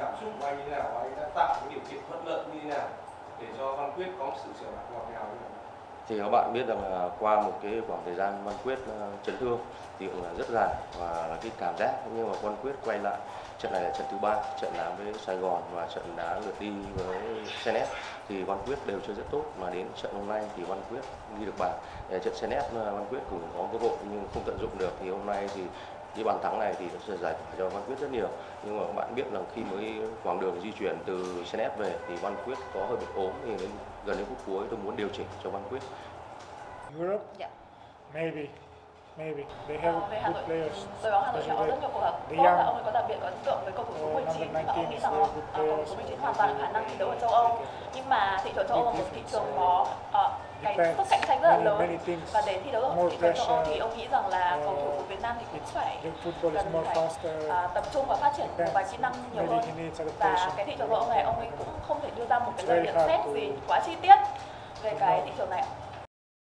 cảm xúc của anh như thế nào? Anh đã tạo cái điều kiện thuận lợi như thế nào để cho Văn Quyết có sự trở lại ngọt ngào như thế nào? Thì các bạn biết rằng là qua một cái khoảng thời gian Văn Quyết ờ, chấn thương thì cũng là rất dài và là cái cảm giác nhưng mà Văn Quyết quay lại. Trận này là trận thứ ba, trận đá với Sài Gòn và trận đá lượt đi với Senet. Thì Văn Quyết đều chơi rất tốt mà đến trận hôm nay thì Văn Quyết ghi được bàn. Ờ, trận Senet Văn Quyết cũng có cơ hội nhưng không tận dụng được thì hôm nay thì cái bàn thắng này thì nó sẽ giải tỏa cho Văn Quyết rất nhiều. Nhưng mà các bạn biết là khi mới quãng đường di chuyển từ Senet về thì Văn Quyết có hơi bị ốm thì đến gần đến phút cuối tôi muốn điều chỉnh cho Văn Quyết. Europe, Dạ. maybe, maybe. They Ờ, have Hà good Nội, players. đội bóng Hà Nội có rất nhiều phù hợp the young. ông ấy có đặc biệt ấn tượng với cầu thủ số Ờ, 19 number và ông 19 nghĩ rằng là ờ, cầu thủ số 19 hoàn toàn có khả năng thi đấu ở châu Âu. nhưng mà thị trường châu Âu là một thị trường có ờ, cái sức cạnh tranh rất là lớn. và để thi đấu ở thị trường châu Âu thì ông nghĩ rằng là cầu thủ Ờ, Việt Nam thì cũng phải cần phải à, tập trung và phát triển một vài kỹ năng nhiều hơn. và cái thị trường châu Âu này ông ấy cũng không thể đưa ra một cái lời nhận xét gì quá chi tiết